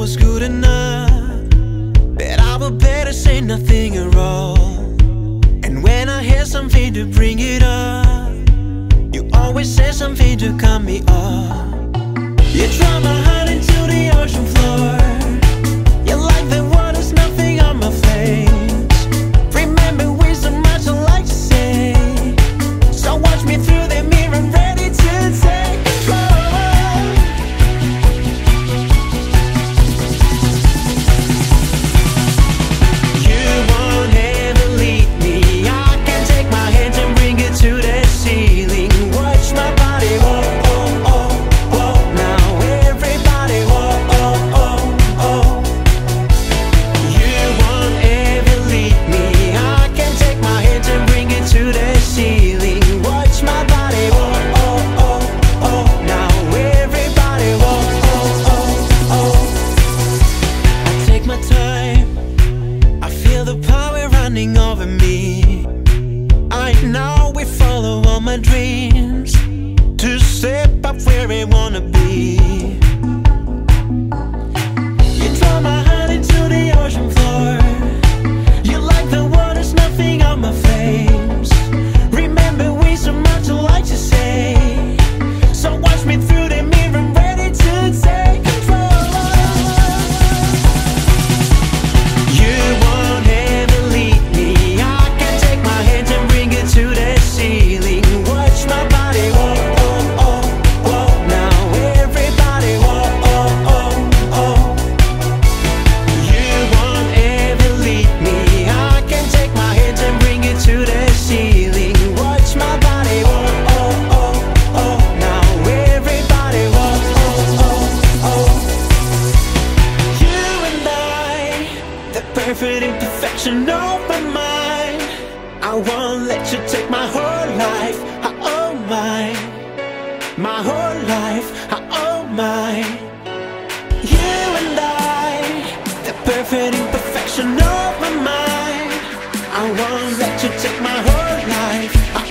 was good enough But I would better say nothing at all. And when I hear something to bring it up You always say something to cut me off. You try my hardest time. I feel the power running over me. I know perfect imperfection of my mind. I won't let you take my whole life, I own mine. My whole life, I own mine. You and I, the perfect imperfection of my mind. I won't let you take my whole life, I